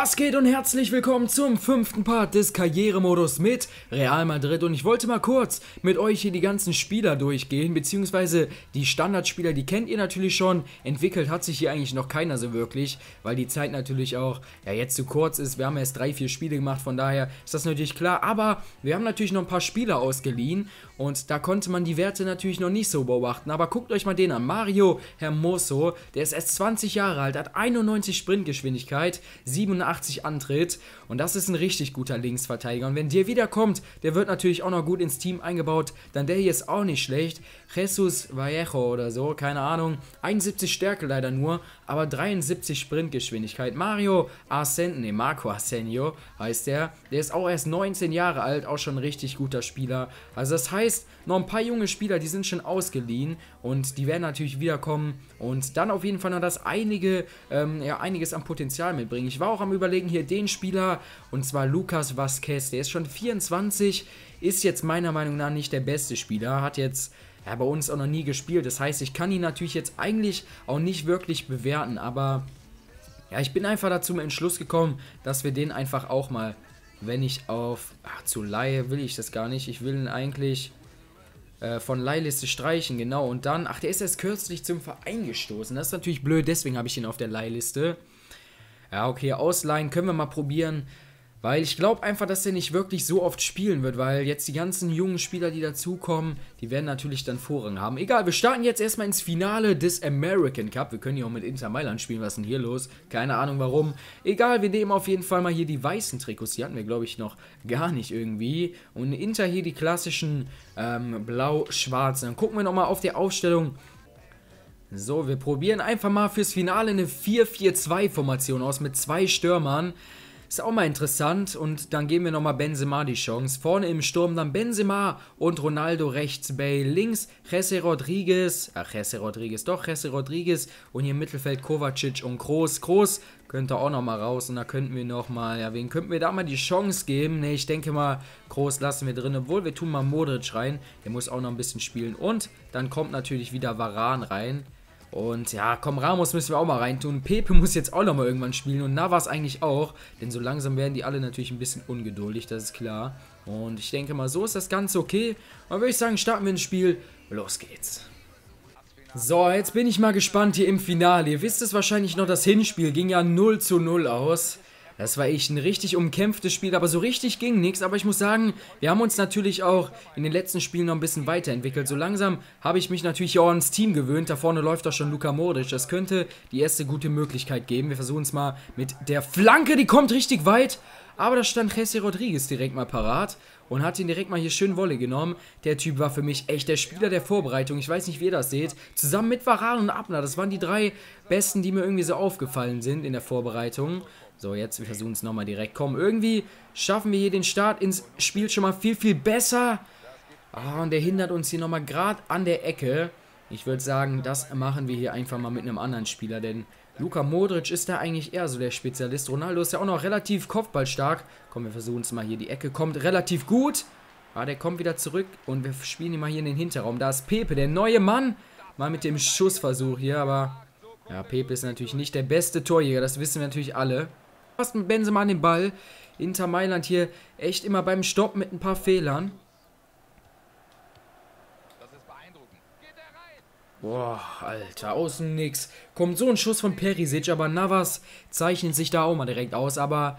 Was geht und herzlich willkommen zum fünften Part des Karrieremodus mit Real Madrid. Und ich wollte mal kurz mit euch hier die ganzen Spieler durchgehen, beziehungsweise die Standardspieler, die kennt ihr natürlich schon, entwickelt hat sich hier eigentlich noch keiner so wirklich, weil die Zeit natürlich auch, ja jetzt zu kurz ist, wir haben erst drei, vier Spiele gemacht, von daher ist das natürlich klar, aber wir haben natürlich noch ein paar Spieler ausgeliehen und da konnte man die Werte natürlich noch nicht so beobachten, aber guckt euch mal den an, Mario Hermoso, der ist erst 20 Jahre alt, hat 91 Sprintgeschwindigkeit, 87 85 antritt. Und das ist ein richtig guter Linksverteidiger. Und wenn der wiederkommt, der wird natürlich auch noch gut ins Team eingebaut. Dann der hier ist auch nicht schlecht. Jesus Vallejo oder so, keine Ahnung. 71 Stärke leider nur, aber 73 Sprintgeschwindigkeit. Mario Arsen, ne, Marco Arsenio heißt der. Der ist auch erst 19 Jahre alt, auch schon ein richtig guter Spieler. Also das heißt, noch ein paar junge Spieler, die sind schon ausgeliehen und die werden natürlich wiederkommen und dann auf jeden Fall noch das einige, ähm, ja, einiges an Potenzial mitbringen. Ich war auch am überlegen, hier den Spieler, und zwar Lucas Vasquez, der ist schon 24, ist jetzt meiner Meinung nach nicht der beste Spieler, hat jetzt ja, bei uns auch noch nie gespielt. Das heißt, ich kann ihn natürlich jetzt eigentlich auch nicht wirklich bewerten, aber ja, ich bin einfach dazu im Entschluss gekommen, dass wir den einfach auch mal, wenn ich auf, ach, zu Laie will ich das gar nicht, ich will ihn eigentlich äh, von Leihliste streichen, genau, und dann, ach, der ist erst kürzlich zum Verein gestoßen, das ist natürlich blöd, deswegen habe ich ihn auf der Leihliste. Ja, okay, ausleihen können wir mal probieren. Weil ich glaube einfach, dass er nicht wirklich so oft spielen wird, weil jetzt die ganzen jungen Spieler, die dazukommen, die werden natürlich dann Vorrang haben. Egal, wir starten jetzt erstmal ins Finale des American Cup. Wir können hier auch mit Inter Mailand spielen, was ist denn hier los? Keine Ahnung warum. Egal, wir nehmen auf jeden Fall mal hier die weißen Trikots. Die hatten wir, glaube ich, noch gar nicht irgendwie. Und Inter hier die klassischen ähm, blau-schwarzen. Dann gucken wir nochmal auf die Aufstellung. So, wir probieren einfach mal fürs Finale eine 4-4-2-Formation aus mit zwei Stürmern. Ist auch mal interessant und dann geben wir nochmal Benzema die Chance. Vorne im Sturm dann Benzema und Ronaldo rechts, Bale links, Jesse Rodriguez, ach Jesse Rodriguez, doch Jesse Rodriguez und hier im Mittelfeld Kovacic und Groß. Groß könnte auch nochmal raus und da könnten wir nochmal, ja wen könnten wir da mal die Chance geben? Ne, ich denke mal, Groß lassen wir drin, obwohl wir tun mal Modric rein, der muss auch noch ein bisschen spielen und dann kommt natürlich wieder Varan rein. Und ja, komm, Ramos müssen wir auch mal reintun. Pepe muss jetzt auch nochmal irgendwann spielen und Navas eigentlich auch. Denn so langsam werden die alle natürlich ein bisschen ungeduldig, das ist klar. Und ich denke mal, so ist das Ganze okay. Und würde ich sagen, starten wir ins Spiel. Los geht's. So, jetzt bin ich mal gespannt hier im Finale. Ihr wisst es wahrscheinlich noch, das Hinspiel ging ja 0 zu 0 aus. Das war echt ein richtig umkämpftes Spiel, aber so richtig ging nichts. Aber ich muss sagen, wir haben uns natürlich auch in den letzten Spielen noch ein bisschen weiterentwickelt. So langsam habe ich mich natürlich auch ans Team gewöhnt. Da vorne läuft doch schon Luka Modric. Das könnte die erste gute Möglichkeit geben. Wir versuchen es mal mit der Flanke. Die kommt richtig weit. Aber da stand Jesse Rodriguez direkt mal parat und hat ihn direkt mal hier schön Wolle genommen. Der Typ war für mich echt der Spieler der Vorbereitung. Ich weiß nicht, wie ihr das seht. Zusammen mit Varan und Abner. Das waren die drei besten, die mir irgendwie so aufgefallen sind in der Vorbereitung. So, jetzt wir versuchen es nochmal direkt. Komm, irgendwie schaffen wir hier den Start ins Spiel schon mal viel, viel besser. Ah, und der hindert uns hier nochmal gerade an der Ecke. Ich würde sagen, das machen wir hier einfach mal mit einem anderen Spieler, denn Luka Modric ist da eigentlich eher so der Spezialist. Ronaldo ist ja auch noch relativ kopfballstark. Komm, wir versuchen es mal hier. Die Ecke kommt relativ gut. Ah, der kommt wieder zurück und wir spielen ihn mal hier in den Hinterraum. Da ist Pepe, der neue Mann. Mal mit dem Schussversuch hier, aber... Ja, Pepe ist natürlich nicht der beste Torjäger, das wissen wir natürlich alle fast mit Benzema an den Ball. Inter Mailand hier echt immer beim Stopp mit ein paar Fehlern. Boah, Alter, außen nix. Kommt so ein Schuss von Perisic, aber Navas zeichnet sich da auch mal direkt aus. Aber,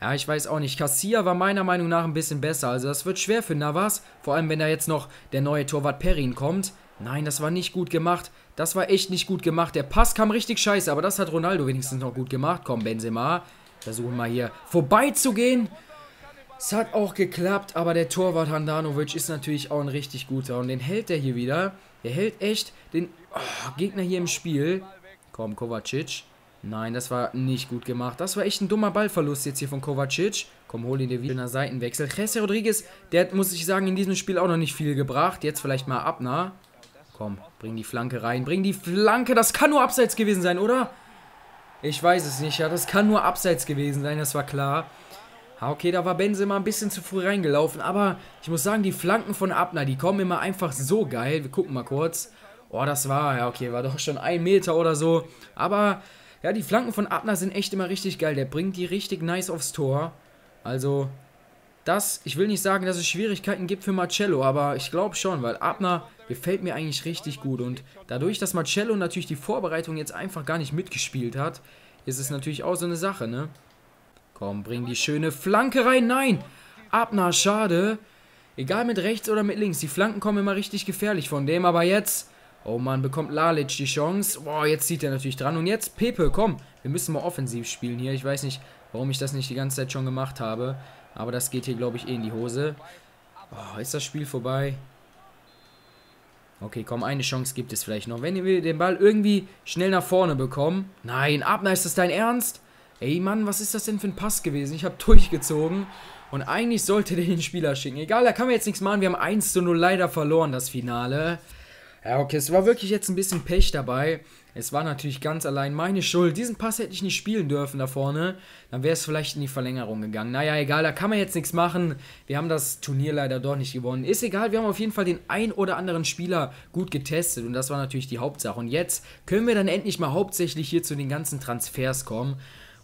ja, ich weiß auch nicht. Cassia war meiner Meinung nach ein bisschen besser. Also das wird schwer für Navas. Vor allem, wenn da jetzt noch der neue Torwart Perin kommt. Nein, das war nicht gut gemacht. Das war echt nicht gut gemacht. Der Pass kam richtig scheiße, aber das hat Ronaldo wenigstens noch gut gemacht. Komm, Benzema. Versuchen mal hier vorbeizugehen. Es hat auch geklappt, aber der Torwart Handanovic ist natürlich auch ein richtig guter. Und den hält er hier wieder. Der hält echt den oh, Gegner hier im Spiel. Komm, Kovacic. Nein, das war nicht gut gemacht. Das war echt ein dummer Ballverlust jetzt hier von Kovacic. Komm, hol ihn dir wieder in der Seitenwechsel. Jesse Rodriguez, der hat, muss ich sagen, in diesem Spiel auch noch nicht viel gebracht. Jetzt vielleicht mal Abner. Komm, bring die Flanke rein. Bring die Flanke. Das kann nur abseits gewesen sein, oder? Ich weiß es nicht, ja. Das kann nur abseits gewesen sein, das war klar. Okay, da war Benzema ein bisschen zu früh reingelaufen, aber ich muss sagen, die Flanken von Abner, die kommen immer einfach so geil. Wir gucken mal kurz. Oh, das war, ja okay, war doch schon ein Meter oder so. Aber Ja, die Flanken von Abner sind echt immer richtig geil. Der bringt die richtig nice aufs Tor. Also, das, ich will nicht sagen, dass es Schwierigkeiten gibt für Marcello, aber ich glaube schon, weil Abner gefällt mir eigentlich richtig gut. Und dadurch, dass Marcello natürlich die Vorbereitung jetzt einfach gar nicht mitgespielt hat, ist es natürlich auch so eine Sache, ne? Komm, bring die schöne Flanke rein. Nein! Abner, schade. Egal mit rechts oder mit links, die Flanken kommen immer richtig gefährlich von dem, aber jetzt... Oh Mann, bekommt Lalic die Chance. Boah, jetzt zieht er natürlich dran. Und jetzt Pepe, komm. Wir müssen mal offensiv spielen hier. Ich weiß nicht, warum ich das nicht die ganze Zeit schon gemacht habe. Aber das geht hier, glaube ich, eh in die Hose. Oh, ist das Spiel vorbei? Okay, komm, eine Chance gibt es vielleicht noch. Wenn wir den Ball irgendwie schnell nach vorne bekommen. Nein, Abner, ist das dein Ernst? Ey, Mann, was ist das denn für ein Pass gewesen? Ich habe durchgezogen. Und eigentlich sollte der den Spieler schicken. Egal, da kann man jetzt nichts machen. Wir haben 1 zu 0 leider verloren, das Finale. Ja, okay, es war wirklich jetzt ein bisschen Pech dabei. Es war natürlich ganz allein meine Schuld. Diesen Pass hätte ich nicht spielen dürfen da vorne. Dann wäre es vielleicht in die Verlängerung gegangen. Naja, egal, da kann man jetzt nichts machen. Wir haben das Turnier leider doch nicht gewonnen. Ist egal, wir haben auf jeden Fall den ein oder anderen Spieler gut getestet. Und das war natürlich die Hauptsache. Und jetzt können wir dann endlich mal hauptsächlich hier zu den ganzen Transfers kommen.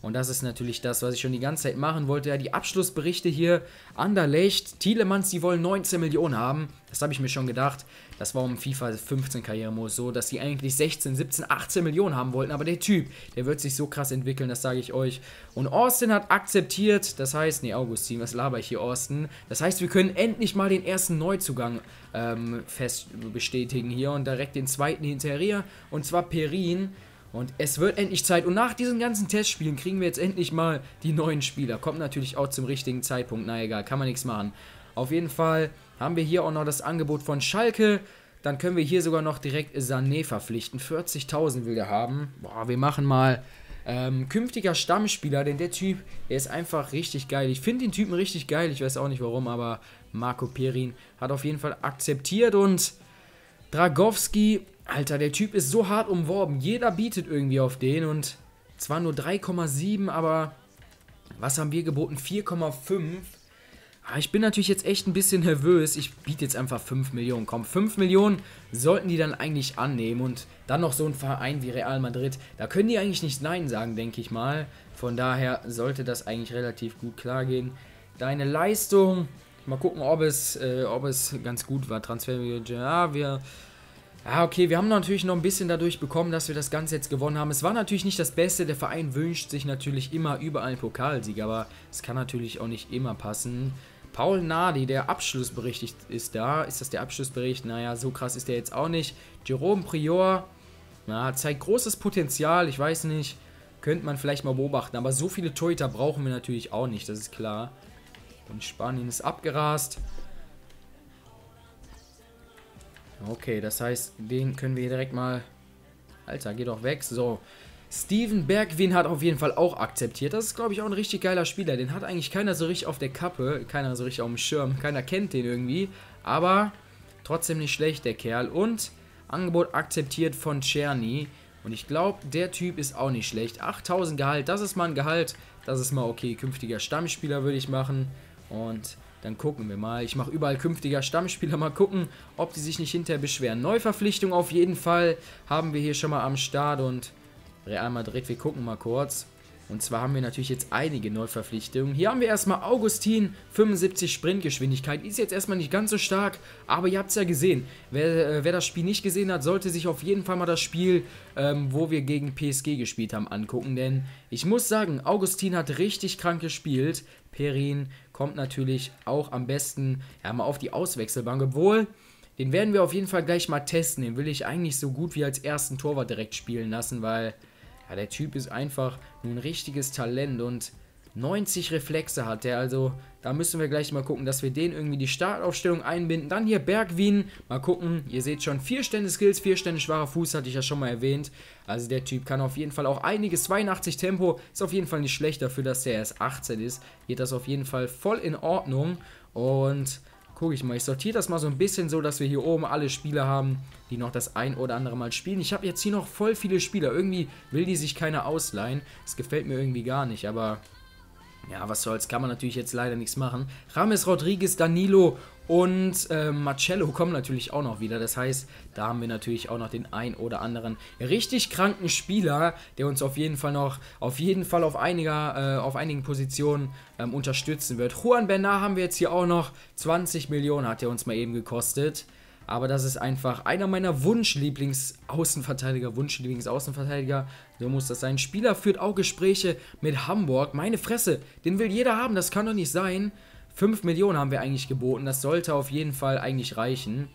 Und das ist natürlich das, was ich schon die ganze Zeit machen wollte. Ja, die Abschlussberichte hier. Anderlecht, Thielemanns, die wollen 19 Millionen haben. Das habe ich mir schon gedacht. Das war um FIFA 15 Karrieremodus so, dass die eigentlich 16, 17, 18 Millionen haben wollten. Aber der Typ, der wird sich so krass entwickeln, das sage ich euch. Und Austin hat akzeptiert, das heißt, nee, Augustin, was laber ich hier, Austin? Das heißt, wir können endlich mal den ersten Neuzugang ähm, fest bestätigen hier und direkt den zweiten hinterher. Und zwar Perin. Und es wird endlich Zeit. Und nach diesen ganzen Testspielen kriegen wir jetzt endlich mal die neuen Spieler. Kommt natürlich auch zum richtigen Zeitpunkt. Na egal, kann man nichts machen. Auf jeden Fall haben wir hier auch noch das Angebot von Schalke. Dann können wir hier sogar noch direkt Sané verpflichten. 40.000 will er haben. Boah, wir machen mal ähm, künftiger Stammspieler, denn der Typ, der ist einfach richtig geil. Ich finde den Typen richtig geil. Ich weiß auch nicht warum, aber Marco Perin hat auf jeden Fall akzeptiert und Dragowski Alter, der Typ ist so hart umworben. Jeder bietet irgendwie auf den und zwar nur 3,7, aber was haben wir geboten? 4,5. Ah, ich bin natürlich jetzt echt ein bisschen nervös. Ich biete jetzt einfach 5 Millionen. Komm, 5 Millionen sollten die dann eigentlich annehmen. Und dann noch so ein Verein wie Real Madrid. Da können die eigentlich nicht Nein sagen, denke ich mal. Von daher sollte das eigentlich relativ gut klar gehen. Deine Leistung. Mal gucken, ob es, äh, ob es ganz gut war. Transfer. Ja, wir ja, okay, wir haben natürlich noch ein bisschen dadurch bekommen, dass wir das Ganze jetzt gewonnen haben. Es war natürlich nicht das Beste. Der Verein wünscht sich natürlich immer überall einen Pokalsieg, aber es kann natürlich auch nicht immer passen. Paul Nadi, der Abschlussbericht ist da. Ist das der Abschlussbericht? Naja, so krass ist der jetzt auch nicht. Jerome Prior, na, zeigt großes Potenzial. Ich weiß nicht, könnte man vielleicht mal beobachten. Aber so viele Torhüter brauchen wir natürlich auch nicht, das ist klar. Und Spanien ist abgerast. Okay, das heißt, den können wir direkt mal... Alter, geh doch weg. So. Steven Bergwin hat auf jeden Fall auch akzeptiert. Das ist, glaube ich, auch ein richtig geiler Spieler. Den hat eigentlich keiner so richtig auf der Kappe. Keiner so richtig auf dem Schirm. Keiner kennt den irgendwie. Aber trotzdem nicht schlecht, der Kerl. Und Angebot akzeptiert von Czerny. Und ich glaube, der Typ ist auch nicht schlecht. 8000 Gehalt, das ist mal ein Gehalt. Das ist mal okay. Künftiger Stammspieler würde ich machen. Und dann gucken wir mal. Ich mache überall künftiger Stammspieler. Mal gucken, ob die sich nicht hinterher beschweren. Neuverpflichtung auf jeden Fall haben wir hier schon mal am Start. Und Real Madrid, wir gucken mal kurz. Und zwar haben wir natürlich jetzt einige Neuverpflichtungen. Hier haben wir erstmal Augustin, 75 Sprintgeschwindigkeit. Ist jetzt erstmal nicht ganz so stark, aber ihr habt es ja gesehen. Wer, äh, wer, das Spiel nicht gesehen hat, sollte sich auf jeden Fall mal das Spiel, ähm, wo wir gegen PSG gespielt haben, angucken. Denn ich muss sagen, Augustin hat richtig krank gespielt. Perin kommt natürlich auch am besten ja, mal auf die Auswechselbank. Obwohl, den werden wir auf jeden Fall gleich mal testen. Den will ich eigentlich so gut wie als ersten Torwart direkt spielen lassen, weil ja, der Typ ist einfach ein richtiges Talent und 90 Reflexe hat er. Also da müssen wir gleich mal gucken, dass wir den irgendwie die Startaufstellung einbinden. Dann hier Bergwien. Mal gucken. Ihr seht schon, 4 Stände Skills, 4 Stände schwacher Fuß, hatte ich ja schon mal erwähnt. Also der Typ kann auf jeden Fall auch einiges. 82 Tempo ist auf jeden Fall nicht schlecht dafür, dass der erst 18 ist. Geht das auf jeden Fall voll in Ordnung. Und gucke ich mal, ich sortiere das mal so ein bisschen so, dass wir hier oben alle Spieler haben, die noch das ein oder andere Mal spielen. Ich habe jetzt hier noch voll viele Spieler. Irgendwie will die sich keiner ausleihen. Das gefällt mir irgendwie gar nicht, aber ja, was soll's, kann man natürlich jetzt leider nichts machen. Rames Rodriguez, Danilo und äh, Marcello kommen natürlich auch noch wieder. Das heißt, da haben wir natürlich auch noch den ein oder anderen richtig kranken Spieler, der uns auf jeden Fall noch, auf jeden Fall auf, einiger, äh, auf einigen Positionen ähm, unterstützen wird. Juan Bernard haben wir jetzt hier auch noch. 20 Millionen hat er uns mal eben gekostet. Aber das ist einfach einer meiner Wunschlieblings-Außenverteidiger, Wunschlieblings-Außenverteidiger. So muss das sein. Spieler führt auch Gespräche mit Hamburg. Meine Fresse, den will jeder haben, das kann doch nicht sein. 5 Millionen haben wir eigentlich geboten. Das sollte auf jeden Fall eigentlich reichen.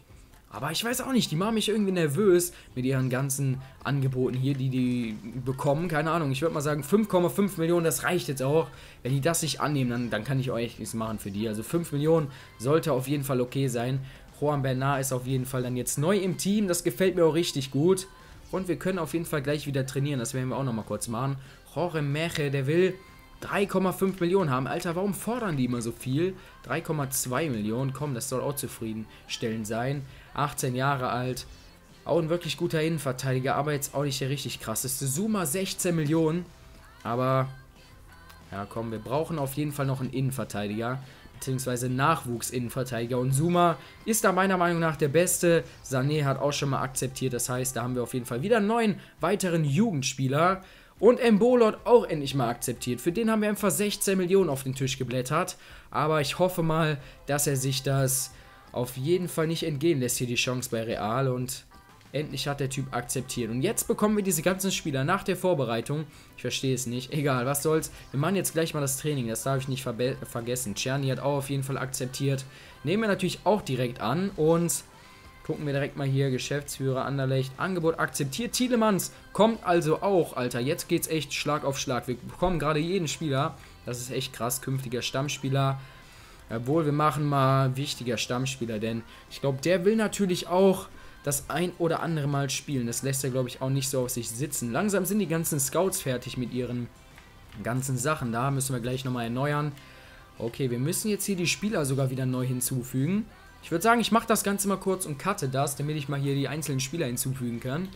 Aber ich weiß auch nicht, die machen mich irgendwie nervös mit ihren ganzen Angeboten hier, die die bekommen. Keine Ahnung, ich würde mal sagen 5,5 Millionen, das reicht jetzt auch. Wenn die das nicht annehmen, dann, dann kann ich euch nichts machen für die. Also 5 Millionen sollte auf jeden Fall okay sein. Juan Bernard ist auf jeden Fall dann jetzt neu im Team. Das gefällt mir auch richtig gut. Und wir können auf jeden Fall gleich wieder trainieren. Das werden wir auch nochmal kurz machen. Jorge Meche, der will 3,5 Millionen haben. Alter, warum fordern die immer so viel? 3,2 Millionen, komm, das soll auch zufriedenstellend sein. 18 Jahre alt, auch ein wirklich guter Innenverteidiger, aber jetzt auch nicht der richtig krasseste. Suma 16 Millionen, aber ja komm, wir brauchen auf jeden Fall noch einen Innenverteidiger, beziehungsweise Nachwuchsinnenverteidiger. Und Suma ist da meiner Meinung nach der Beste. Sané hat auch schon mal akzeptiert, das heißt, da haben wir auf jeden Fall wieder einen neuen weiteren Jugendspieler. Und Embolot auch endlich mal akzeptiert. Für den haben wir einfach 16 Millionen auf den Tisch geblättert. Aber ich hoffe mal, dass er sich das auf jeden Fall nicht entgehen lässt, hier die Chance bei Real. Und endlich hat der Typ akzeptiert. Und jetzt bekommen wir diese ganzen Spieler nach der Vorbereitung. Ich verstehe es nicht. Egal, was soll's. Wir machen jetzt gleich mal das Training. Das darf ich nicht vergessen. Czerny hat auch auf jeden Fall akzeptiert. Nehmen wir natürlich auch direkt an. Und Gucken wir direkt mal hier, Geschäftsführer Anderlecht, Angebot akzeptiert. Thielemanns kommt also auch, Alter. Jetzt geht's echt Schlag auf Schlag. Wir bekommen gerade jeden Spieler. Das ist echt krass, künftiger Stammspieler. Obwohl, wir machen mal wichtiger Stammspieler, denn ich glaube, der will natürlich auch das ein oder andere Mal spielen. Das lässt er, glaube ich, auch nicht so auf sich sitzen. Langsam sind die ganzen Scouts fertig mit ihren ganzen Sachen. Da müssen wir gleich nochmal erneuern. Okay, wir müssen jetzt hier die Spieler sogar wieder neu hinzufügen. Ich würde sagen, ich mache das Ganze mal kurz und cutte das, damit ich mal hier die einzelnen Spieler hinzufügen kann.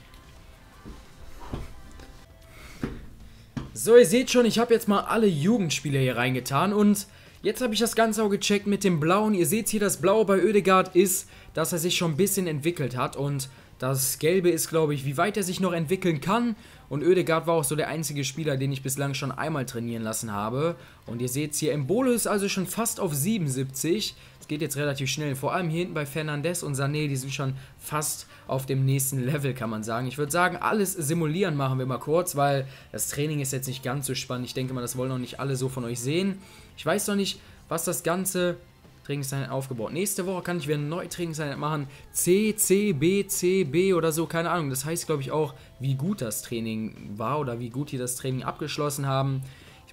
So, ihr seht schon, ich habe jetzt mal alle Jugendspieler hier reingetan und jetzt habe ich das Ganze auch gecheckt mit dem Blauen. Ihr seht hier, das Blaue bei Oedegaard ist, dass er sich schon ein bisschen entwickelt hat und das Gelbe ist, glaube ich, wie weit er sich noch entwickeln kann. Und Oedegaard war auch so der einzige Spieler, den ich bislang schon einmal trainieren lassen habe. Und ihr seht hier, Embolo ist also schon fast auf 77. Es geht jetzt relativ schnell. Vor allem hier hinten bei Fernandez und Sané, die sind schon fast auf dem nächsten Level, kann man sagen. Ich würde sagen, alles simulieren machen wir mal kurz, weil das Training ist jetzt nicht ganz so spannend. Ich denke mal, das wollen noch nicht alle so von euch sehen. Ich weiß noch nicht, was das ganze Trainingseinheit aufgebaut. Nächste Woche kann ich wieder eine neue Trainingseinheit machen. C, C, B, C, B oder so, keine Ahnung. Das heißt, glaube ich, auch, wie gut das Training war oder wie gut die das Training abgeschlossen haben.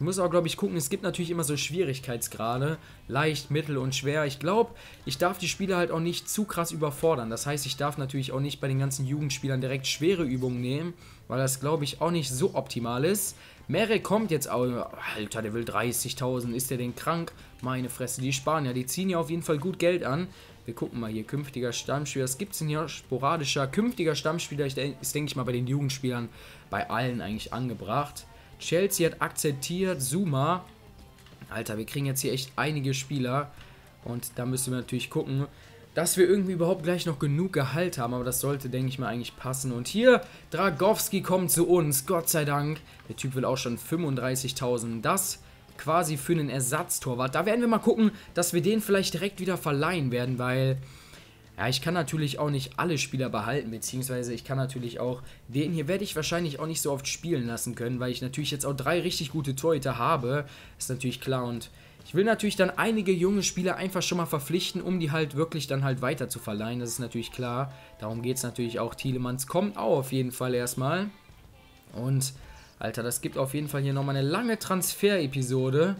Ich muss auch, glaube ich, gucken, es gibt natürlich immer so Schwierigkeitsgrade, leicht, mittel und schwer. Ich glaube, ich darf die Spieler halt auch nicht zu krass überfordern. Das heißt, ich darf natürlich auch nicht bei den ganzen Jugendspielern direkt schwere Übungen nehmen, weil das, glaube ich, auch nicht so optimal ist. Mere kommt jetzt auch, Alter, der will 30.000, ist der denn krank? Meine Fresse, die Spanier, die ziehen ja auf jeden Fall gut Geld an. Wir gucken mal hier, künftiger Stammspieler, was gibt es denn hier? Sporadischer, künftiger Stammspieler, ist, denke ich mal, bei den Jugendspielern bei allen eigentlich angebracht. Chelsea hat akzeptiert. Zuma. Alter, wir kriegen jetzt hier echt einige Spieler. Und da müssen wir natürlich gucken, dass wir irgendwie überhaupt gleich noch genug Gehalt haben. Aber das sollte, denke ich mal, eigentlich passen. Und hier, Dragowski kommt zu uns. Gott sei Dank. Der Typ will auch schon 35.000. Das quasi für einen Ersatztorwart. Da werden wir mal gucken, dass wir den vielleicht direkt wieder verleihen werden, weil ja, ich kann natürlich auch nicht alle Spieler behalten, beziehungsweise ich kann natürlich auch, den hier werde ich wahrscheinlich auch nicht so oft spielen lassen können, weil ich natürlich jetzt auch drei richtig gute Torhüter habe, ist natürlich klar. Und ich will natürlich dann einige junge Spieler einfach schon mal verpflichten, um die halt wirklich dann halt weiter zu verleihen, das ist natürlich klar, darum geht es natürlich auch, Thielemanns kommt auch auf jeden Fall erstmal. Und Alter, das gibt auf jeden Fall hier nochmal eine lange Transfer-Episode.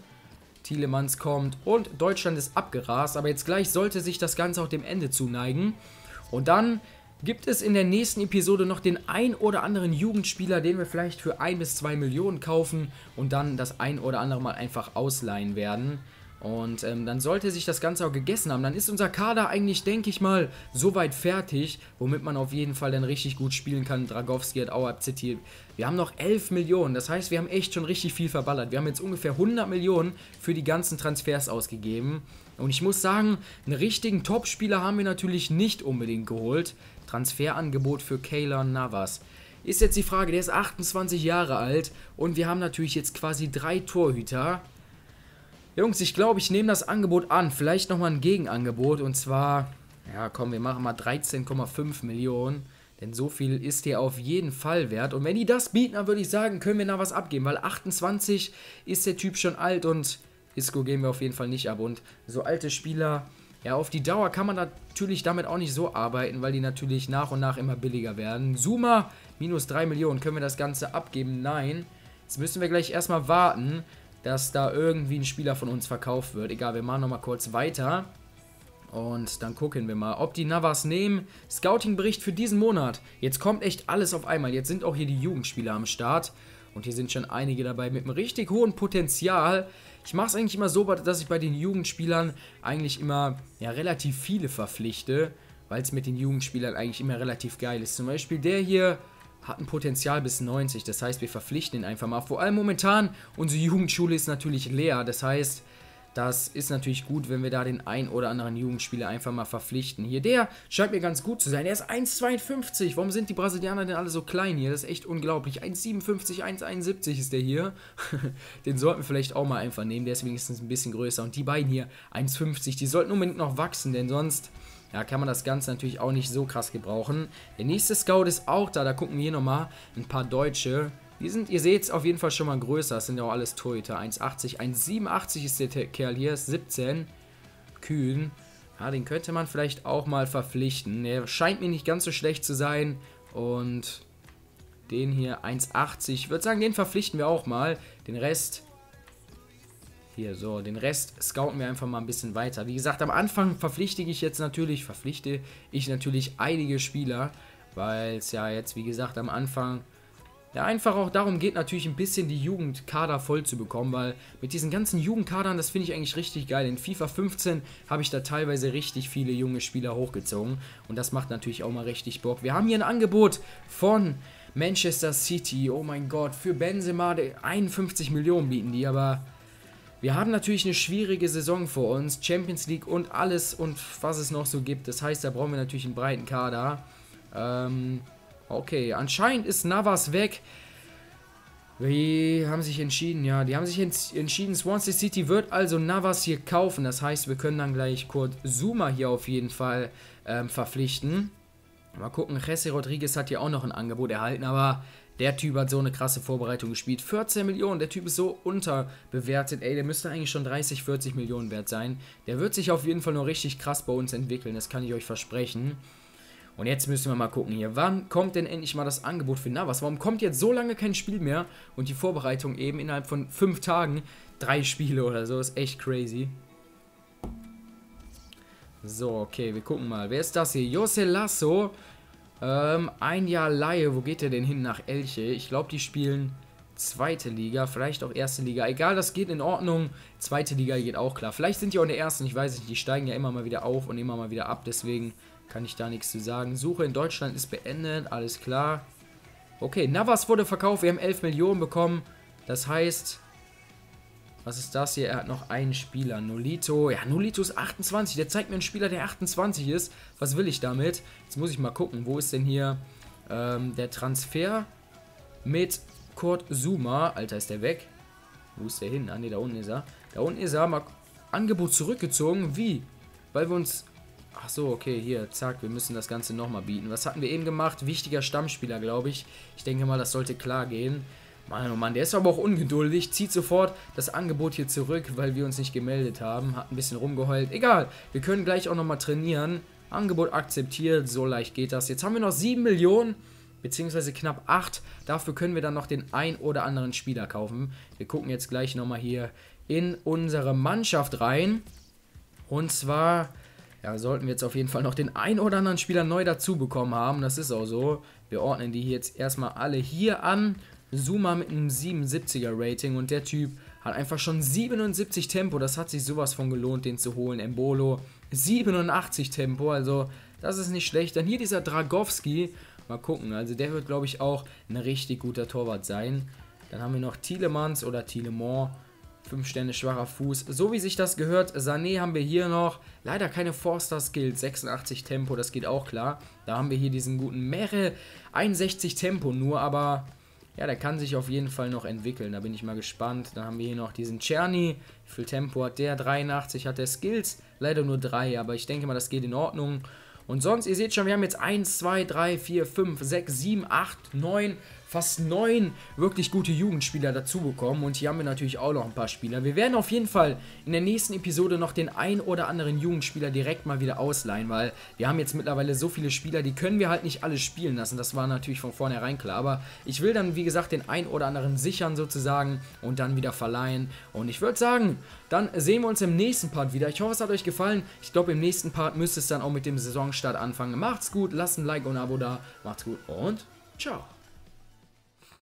Thielemanns kommt und Deutschland ist abgerast. Aber jetzt gleich sollte sich das Ganze auch dem Ende zuneigen. Und dann gibt es in der nächsten Episode noch den ein oder anderen Jugendspieler, den wir vielleicht für 1 bis 2 Millionen kaufen und dann das ein oder andere Mal einfach ausleihen werden. Und ähm, dann sollte sich das Ganze auch gegessen haben. Dann ist unser Kader eigentlich, denke ich mal, soweit fertig, womit man auf jeden Fall dann richtig gut spielen kann. Dragowski hat auch akzeptiert. Wir haben noch 11 Millionen, das heißt, wir haben echt schon richtig viel verballert. Wir haben jetzt ungefähr 100 Millionen für die ganzen Transfers ausgegeben. Und ich muss sagen, einen richtigen Topspieler haben wir natürlich nicht unbedingt geholt. Transferangebot für Kayla Navas. Ist jetzt die Frage, der ist 28 Jahre alt und wir haben natürlich jetzt quasi drei Torhüter. Jungs, ich glaube, ich nehme das Angebot an. Vielleicht nochmal ein Gegenangebot. Und zwar, ja komm, wir machen mal 13,5 Millionen. Denn so viel ist hier auf jeden Fall wert. Und wenn die das bieten, dann würde ich sagen, können wir da was abgeben. Weil 28 ist der Typ schon alt und Isco gehen wir auf jeden Fall nicht ab. Und so alte Spieler, ja, auf die Dauer kann man natürlich damit auch nicht so arbeiten, weil die natürlich nach und nach immer billiger werden. Zuma, minus 3 Millionen. Können wir das Ganze abgeben? Nein. Jetzt müssen wir gleich erstmal warten dass da irgendwie ein Spieler von uns verkauft wird. Egal, wir machen nochmal kurz weiter. Und dann gucken wir mal, ob die Navas nehmen. Scouting-Bericht für diesen Monat. Jetzt kommt echt alles auf einmal. Jetzt sind auch hier die Jugendspieler am Start. Und hier sind schon einige dabei mit einem richtig hohen Potenzial. Ich mache es eigentlich immer so, dass ich bei den Jugendspielern eigentlich immer ja, relativ viele verpflichte. Weil es mit den Jugendspielern eigentlich immer relativ geil ist. Zum Beispiel der hier hat ein Potenzial bis 90. Das heißt, wir verpflichten ihn einfach mal. Vor allem momentan, unsere Jugendschule ist natürlich leer. Das heißt, das ist natürlich gut, wenn wir da den ein oder anderen Jugendspieler einfach mal verpflichten. Hier, der scheint mir ganz gut zu sein. Er ist 1,52. Warum sind die Brasilianer denn alle so klein hier? Das ist echt unglaublich. 1,57, 1,71 ist der hier. den sollten wir vielleicht auch mal einfach nehmen. Der ist wenigstens ein bisschen größer. Und die beiden hier, 1,50, die sollten unbedingt noch wachsen, denn sonst ja, kann man das Ganze natürlich auch nicht so krass gebrauchen. Der nächste Scout ist auch da, da gucken wir hier nochmal ein paar Deutsche. Die sind, ihr seht es auf jeden Fall schon mal größer, das sind ja auch alles Torhüter. 1,80, 1,87 ist der Kerl hier, ist 17. Kühn. Ja, den könnte man vielleicht auch mal verpflichten. Der scheint mir nicht ganz so schlecht zu sein. Und den hier 1,80. Ich würde sagen, den verpflichten wir auch mal. Den Rest hier, so, den Rest scouten wir einfach mal ein bisschen weiter. Wie gesagt, am Anfang verpflichte ich jetzt natürlich, verpflichte ich natürlich einige Spieler, weil es ja jetzt, wie gesagt, am Anfang ja einfach auch darum geht, natürlich ein bisschen die Jugendkader voll zu bekommen, weil mit diesen ganzen Jugendkadern, das finde ich eigentlich richtig geil. In FIFA 15 habe ich da teilweise richtig viele junge Spieler hochgezogen und das macht natürlich auch mal richtig Bock. Wir haben hier ein Angebot von Manchester City, oh mein Gott, für Benzema 51 Millionen bieten die, aber wir haben natürlich eine schwierige Saison vor uns, Champions League und alles und was es noch so gibt. Das heißt, da brauchen wir natürlich einen breiten Kader. Ähm, okay, anscheinend ist Navas weg. Die haben sich entschieden, ja, die haben sich entschieden, Swansea City wird also Navas hier kaufen. Das heißt, wir können dann gleich Kurt Zuma hier auf jeden Fall ähm, verpflichten. Mal gucken, Jesse Rodriguez hat hier auch noch ein Angebot erhalten, aber der Typ hat so eine krasse Vorbereitung gespielt. 14 Millionen, der Typ ist so unterbewertet. Ey, der müsste eigentlich schon 30, 40 Millionen wert sein. Der wird sich auf jeden Fall noch richtig krass bei uns entwickeln, das kann ich euch versprechen. Und jetzt müssen wir mal gucken hier. Wann kommt denn endlich mal das Angebot für Navas? Warum kommt jetzt so lange kein Spiel mehr? Und die Vorbereitung eben innerhalb von 5 Tagen. Drei Spiele oder so, ist echt crazy. So, okay, wir gucken mal. Wer ist das hier? Jose Lasso ähm, ein Jahr Laie, wo geht der denn hin? Nach Elche. Ich glaube, die spielen zweite Liga, vielleicht auch erste Liga. Egal, das geht in Ordnung. Zweite Liga geht auch klar. Vielleicht sind die auch in der ersten, ich weiß nicht. Die steigen ja immer mal wieder auf und immer mal wieder ab. Deswegen kann ich da nichts zu sagen. Suche in Deutschland ist beendet, alles klar. Okay, Navas wurde verkauft. Wir haben 11 Millionen bekommen. Das heißt, was ist das hier? Er hat noch einen Spieler. Nolito. Ja, Nolito ist 28. Der zeigt mir einen Spieler, der 28 ist. Was will ich damit? Jetzt muss ich mal gucken. Wo ist denn hier ähm, der Transfer mit Kurt Zuma? Alter, ist der weg? Wo ist der hin? Ah, ne, da unten ist er. Da unten ist er. Mal Angebot zurückgezogen. Wie? Weil wir uns... Ach so, okay, hier, zack, wir müssen das Ganze nochmal bieten. Was hatten wir eben gemacht? Wichtiger Stammspieler, glaube ich. Ich denke mal, das sollte klar gehen. Mann, oh Mann, der ist aber auch ungeduldig, zieht sofort das Angebot hier zurück, weil wir uns nicht gemeldet haben, hat ein bisschen rumgeheult. Egal, wir können gleich auch nochmal trainieren. Angebot akzeptiert, so leicht geht das. Jetzt haben wir noch 7 Millionen, beziehungsweise knapp 8. Dafür können wir dann noch den ein oder anderen Spieler kaufen. Wir gucken jetzt gleich nochmal hier in unsere Mannschaft rein. Und zwar ja, sollten wir jetzt auf jeden Fall noch den ein oder anderen Spieler neu dazu bekommen haben. Das ist auch so. Wir ordnen die jetzt erstmal alle hier an. Zuma mit einem 77er Rating und der Typ hat einfach schon 77 Tempo. Das hat sich sowas von gelohnt, den zu holen. Embolo 87 Tempo, also das ist nicht schlecht. Dann hier dieser Dragowski. Mal gucken, also der wird, glaube ich, auch ein richtig guter Torwart sein. Dann haben wir noch Thielemanns oder Thielemont. 5 Sterne schwacher Fuß. So wie sich das gehört. Sané haben wir hier noch. Leider keine Forster-Skills. 86 Tempo, das geht auch klar. Da haben wir hier diesen guten Mere. 61 Tempo nur, aber ja, der kann sich auf jeden Fall noch entwickeln. Da bin ich mal gespannt. Dann haben wir hier noch diesen Czerny. Wie viel Tempo hat der? 83 hat der Skills. Leider nur 3, aber ich denke mal, das geht in Ordnung. Und sonst, ihr seht schon, wir haben jetzt 1, 2, 3, 4, 5, 6, 7, 8, 9, fast neun wirklich gute Jugendspieler dazu bekommen. Und hier haben wir natürlich auch noch ein paar Spieler. Wir werden auf jeden Fall in der nächsten Episode noch den ein oder anderen Jugendspieler direkt mal wieder ausleihen, weil wir haben jetzt mittlerweile so viele Spieler, die können wir halt nicht alle spielen lassen. Das war natürlich von vornherein klar. Aber ich will dann, wie gesagt, den ein oder anderen sichern sozusagen und dann wieder verleihen. Und ich würde sagen, dann sehen wir uns im nächsten Part wieder. Ich hoffe, es hat euch gefallen. Ich glaube, im nächsten Part müsste es dann auch mit dem Saisonstart anfangen. Macht's gut, lasst ein Like und ein Abo da. Macht's gut und ciao.